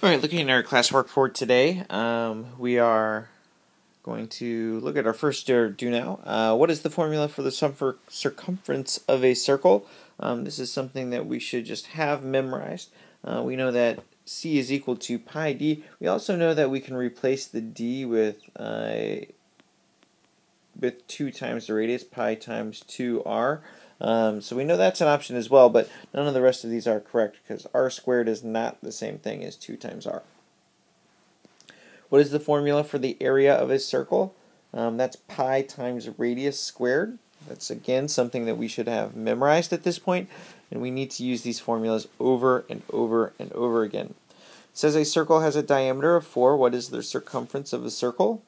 All right, looking at our classwork for today, um, we are going to look at our first do now. Uh, what is the formula for the circumference of a circle? Um, this is something that we should just have memorized. Uh, we know that c is equal to pi d. We also know that we can replace the d with uh, with 2 times the radius, pi times 2r. Um, so we know that's an option as well, but none of the rest of these are correct because r squared is not the same thing as 2 times r. What is the formula for the area of a circle? Um, that's pi times radius squared. That's again something that we should have memorized at this point, and we need to use these formulas over and over and over again. It says a circle has a diameter of 4. What is the circumference of a circle?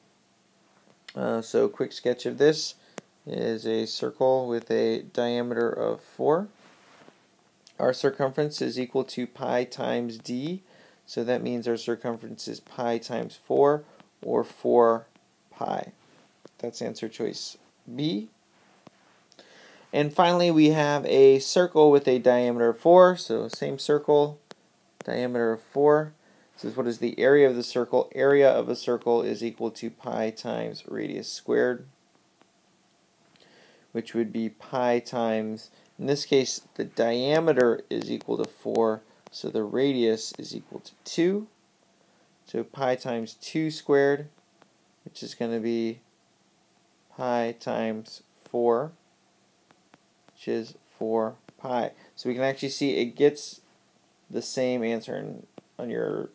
Uh, so quick sketch of this is a circle with a diameter of 4. Our circumference is equal to pi times d, so that means our circumference is pi times 4 or 4 pi. That's answer choice B. And finally we have a circle with a diameter of 4, so same circle, diameter of 4. This is what is the area of the circle. Area of a circle is equal to pi times radius squared which would be pi times, in this case, the diameter is equal to 4, so the radius is equal to 2. So pi times 2 squared, which is going to be pi times 4, which is 4 pi. So we can actually see it gets the same answer on your,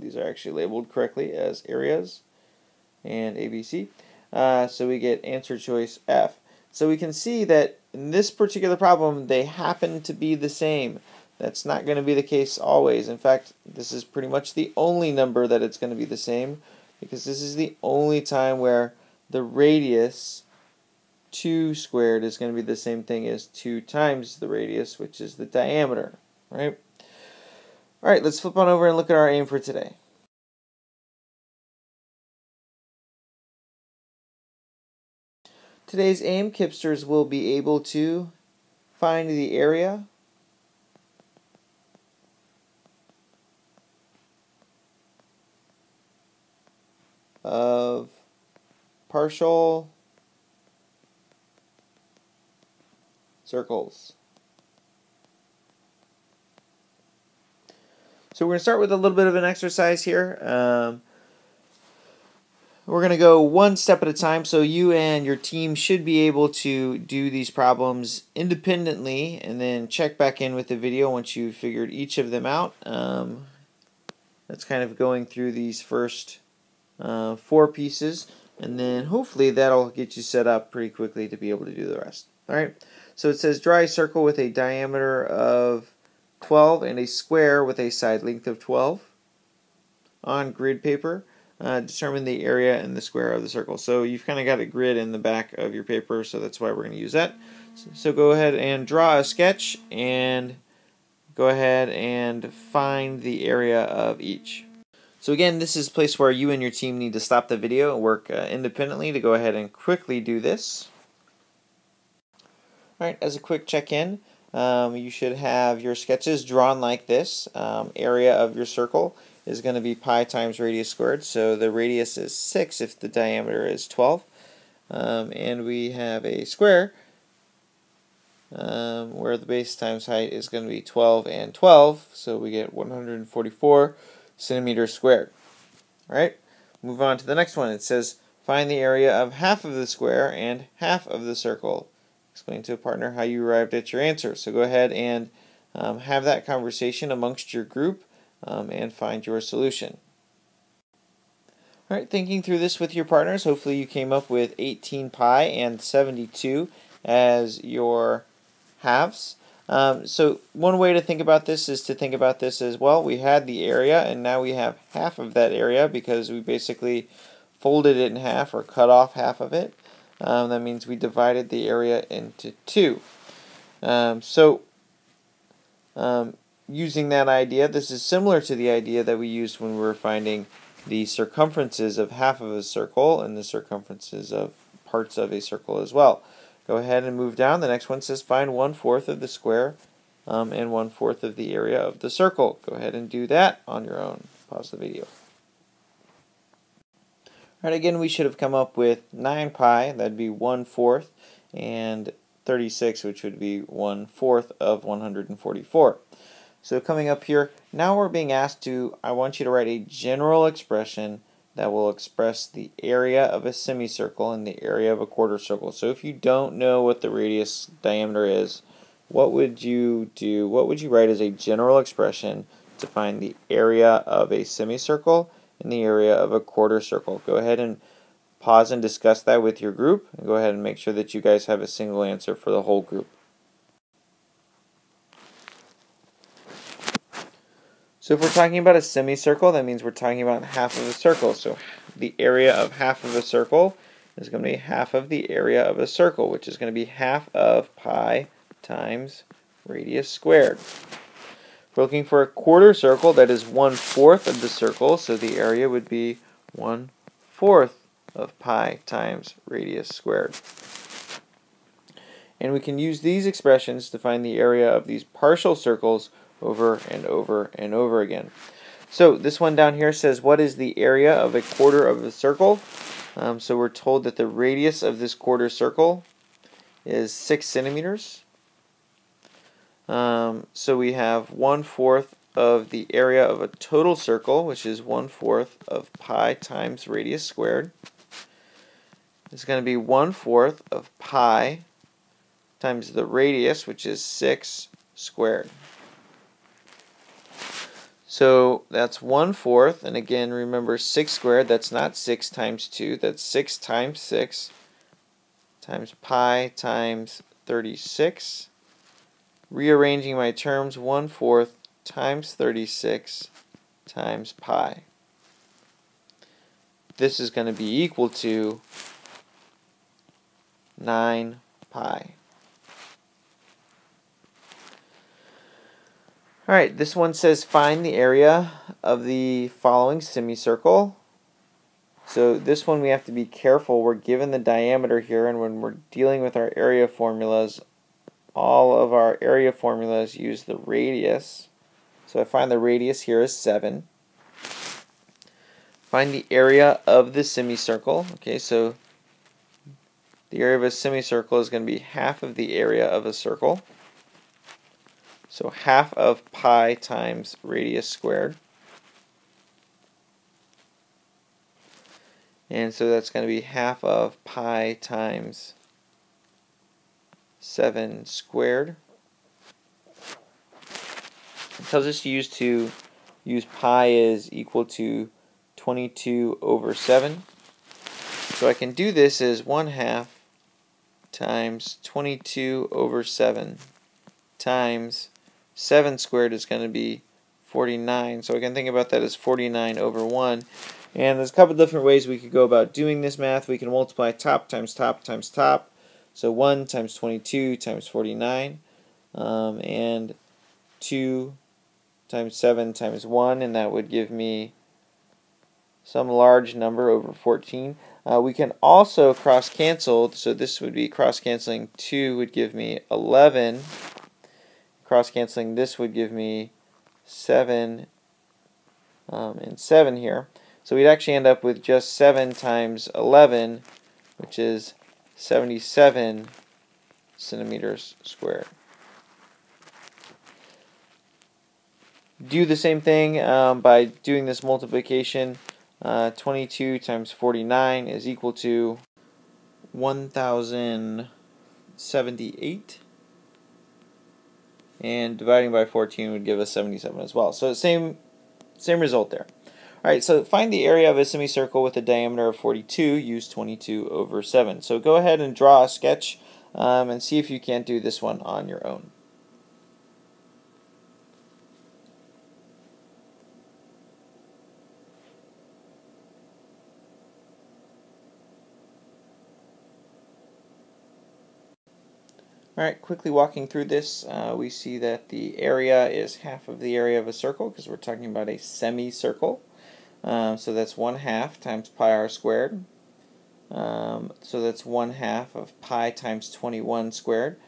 these are actually labeled correctly as areas and ABC. Uh, so we get answer choice F. So we can see that in this particular problem, they happen to be the same. That's not going to be the case always. In fact, this is pretty much the only number that it's going to be the same because this is the only time where the radius 2 squared is going to be the same thing as 2 times the radius, which is the diameter, right? All right, let's flip on over and look at our aim for today. Today's aim KIPPsters will be able to find the area of partial circles. So we're going to start with a little bit of an exercise here. Um, we're going to go one step at a time, so you and your team should be able to do these problems independently and then check back in with the video once you've figured each of them out. Um, that's kind of going through these first uh, four pieces, and then hopefully that'll get you set up pretty quickly to be able to do the rest. Alright, so it says draw a circle with a diameter of 12 and a square with a side length of 12 on grid paper uh, determine the area and the square of the circle. So you've kind of got a grid in the back of your paper, so that's why we're going to use that. So, so go ahead and draw a sketch and go ahead and find the area of each. So again, this is a place where you and your team need to stop the video and work uh, independently to go ahead and quickly do this. Alright, as a quick check-in, um, you should have your sketches drawn like this, um, area of your circle is going to be pi times radius squared. So the radius is 6 if the diameter is 12. Um, and we have a square um, where the base times height is going to be 12 and 12. So we get 144 centimeters squared. All right, move on to the next one. It says find the area of half of the square and half of the circle. Explain to a partner how you arrived at your answer. So go ahead and um, have that conversation amongst your group um, and find your solution. All right, thinking through this with your partners, hopefully you came up with 18 pi and 72 as your halves. Um, so one way to think about this is to think about this as well. We had the area and now we have half of that area because we basically folded it in half or cut off half of it. Um, that means we divided the area into two. Um, so um, using that idea, this is similar to the idea that we used when we were finding the circumferences of half of a circle and the circumferences of parts of a circle as well. Go ahead and move down. The next one says find one fourth of the square um, and 1 fourth of the area of the circle. Go ahead and do that on your own. Pause the video. Alright, again, we should have come up with 9 pi, that'd be 1 fourth, and 36, which would be 1 fourth of 144. So coming up here, now we're being asked to, I want you to write a general expression that will express the area of a semicircle and the area of a quarter circle. So if you don't know what the radius diameter is, what would you do? What would you write as a general expression to find the area of a semicircle and the area of a quarter circle. Go ahead and pause and discuss that with your group and go ahead and make sure that you guys have a single answer for the whole group. So if we're talking about a semicircle, that means we're talking about half of a circle. So the area of half of a circle is going to be half of the area of a circle, which is going to be half of pi times radius squared. We're looking for a quarter circle that is one fourth of the circle, so the area would be one fourth of pi times radius squared. And we can use these expressions to find the area of these partial circles over and over and over again. So this one down here says what is the area of a quarter of a circle? Um, so we're told that the radius of this quarter circle is 6 centimeters. Um, so we have one fourth of the area of a total circle, which is one fourth of pi times radius squared. It's going to be one fourth of pi times the radius, which is 6 squared. So that's 1 fourth, and again remember 6 squared, that's not 6 times 2, that's 6 times 6 times pi times 36 rearranging my terms 1 fourth times 36 times pi. This is going to be equal to 9 pi. Alright, this one says find the area of the following semicircle. So this one we have to be careful. We're given the diameter here, and when we're dealing with our area formulas, all of our area formulas use the radius. So I find the radius here is 7. Find the area of the semicircle. Okay, so the area of a semicircle is going to be half of the area of a circle. So half of pi times radius squared. And so that's going to be half of pi times 7 squared. It tells us to use to use pi is equal to 22 over 7. So I can do this as 1 half times 22 over 7 times 7 squared is going to be 49. So I can think about that as 49 over 1. And there's a couple different ways we could go about doing this math. We can multiply top times top times top. So 1 times 22 times 49, um, and 2 times 7 times 1, and that would give me some large number over 14. Uh, we can also cross cancel, so this would be cross canceling 2 would give me 11. Cross canceling this would give me 7 um, and 7 here. So we'd actually end up with just 7 times 11, which is 77 centimeters squared. Do the same thing um, by doing this multiplication. Uh, 22 times 49 is equal to 1078 and dividing by 14 would give us 77 as well. So same same result there. Alright, so find the area of a semicircle with a diameter of 42, use 22 over 7. So go ahead and draw a sketch um, and see if you can't do this one on your own. Alright, quickly walking through this, uh, we see that the area is half of the area of a circle because we're talking about a semicircle. Um, so that's 1 half times pi r squared. Um, so that's 1 half of pi times 21 squared.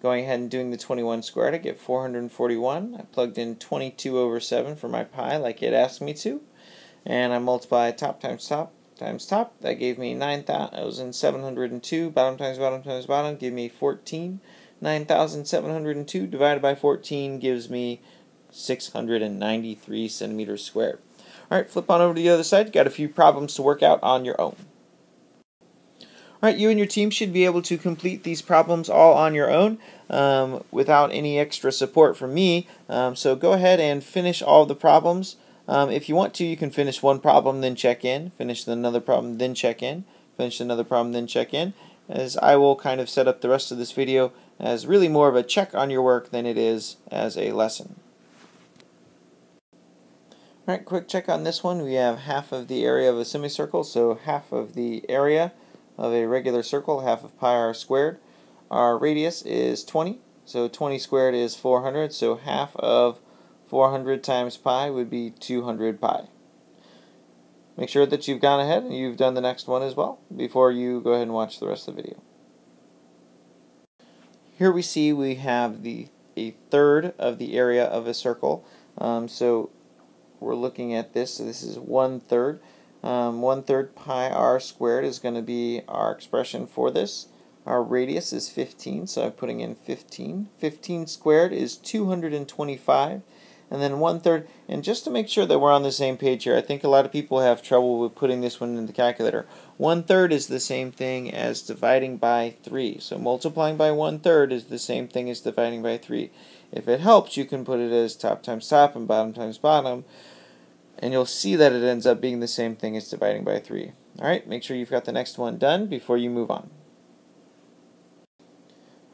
going ahead and doing the 21 squared, I get 441. I plugged in 22 over 7 for my pi like it asked me to. And I multiply top times top times top. That gave me 9,702. Bottom times bottom times bottom give me 14. 9,702 divided by 14 gives me 693 centimeters squared. Alright, flip on over to the other side. you Got a few problems to work out on your own. Alright, you and your team should be able to complete these problems all on your own um, without any extra support from me. Um, so go ahead and finish all the problems. Um, if you want to, you can finish one problem, then check in, finish another problem, then check in, finish another problem, then check in, as I will kind of set up the rest of this video as really more of a check on your work than it is as a lesson. Alright, quick check on this one. We have half of the area of a semicircle, so half of the area of a regular circle, half of pi r squared. Our radius is 20, so 20 squared is 400, so half of 400 times pi would be 200 pi. Make sure that you've gone ahead and you've done the next one as well before you go ahead and watch the rest of the video. Here we see we have the a third of the area of a circle. Um, so we're looking at this. So this is one third. Um, 1 third pi r squared is going to be our expression for this. Our radius is 15, so I'm putting in 15. 15 squared is 225. And then one third. and just to make sure that we're on the same page here, I think a lot of people have trouble with putting this one in the calculator. One third is the same thing as dividing by 3. So multiplying by one third is the same thing as dividing by 3. If it helps, you can put it as top times top and bottom times bottom and you'll see that it ends up being the same thing as dividing by 3. Alright, make sure you've got the next one done before you move on.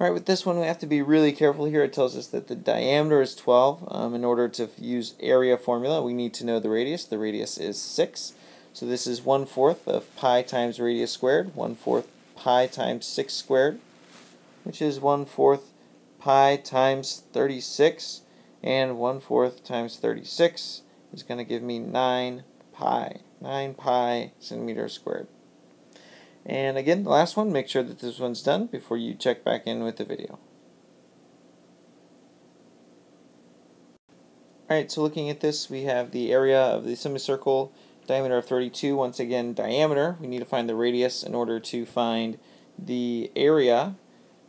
Alright, with this one we have to be really careful here. It tells us that the diameter is 12. Um, in order to use area formula, we need to know the radius. The radius is 6. So this is 1 fourth of pi times radius squared, 1 fourth pi times 6 squared, which is 1 fourth pi times 36, and 1 fourth times 36 is going to give me 9 pi, 9 pi centimeters squared. And again, the last one, make sure that this one's done before you check back in with the video. Alright, so looking at this, we have the area of the semicircle, diameter of 32. Once again, diameter, we need to find the radius in order to find the area.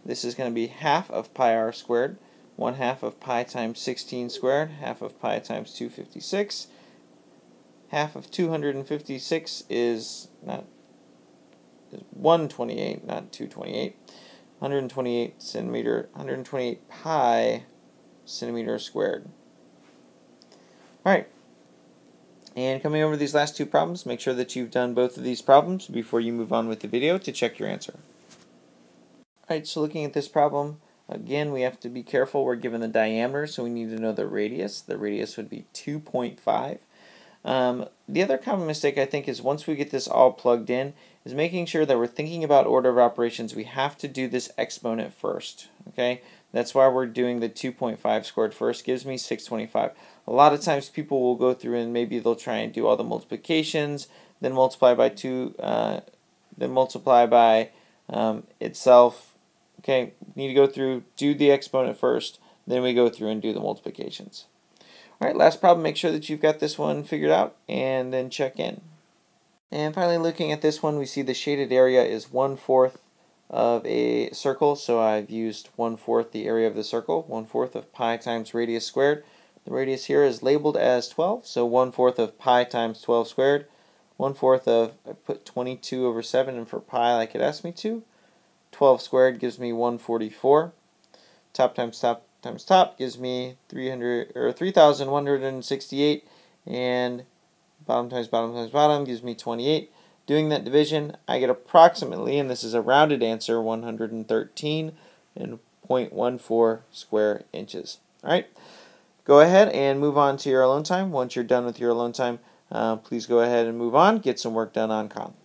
This is going to be half of pi r squared. 1 half of pi times 16 squared, half of pi times 256. Half of 256 is not is 128, not 228. 128 centimeter, 128 pi centimeter squared. Alright, and coming over these last two problems, make sure that you've done both of these problems before you move on with the video to check your answer. Alright, so looking at this problem, Again, we have to be careful. We're given the diameter, so we need to know the radius. The radius would be 2.5. Um, the other common mistake I think is once we get this all plugged in is making sure that we're thinking about order of operations. We have to do this exponent first. Okay, that's why we're doing the 2.5 squared first. Gives me 625. A lot of times people will go through and maybe they'll try and do all the multiplications, then multiply by two, uh, then multiply by um, itself Okay, need to go through, do the exponent first, then we go through and do the multiplications. All right, last problem, make sure that you've got this one figured out and then check in. And finally, looking at this one, we see the shaded area is one-fourth of a circle, so I've used one-fourth the area of the circle, one-fourth of pi times radius squared. The radius here is labeled as 12, so one-fourth of pi times 12 squared, one-fourth of, I put 22 over 7 and for pi like it asked me to, 12 squared gives me 144. Top times top times top gives me 300 or 3168 and bottom times bottom times bottom gives me 28. Doing that division, I get approximately, and this is a rounded answer, 113 and 0.14 square inches. All right, go ahead and move on to your alone time. Once you're done with your alone time, uh, please go ahead and move on, get some work done on Khan.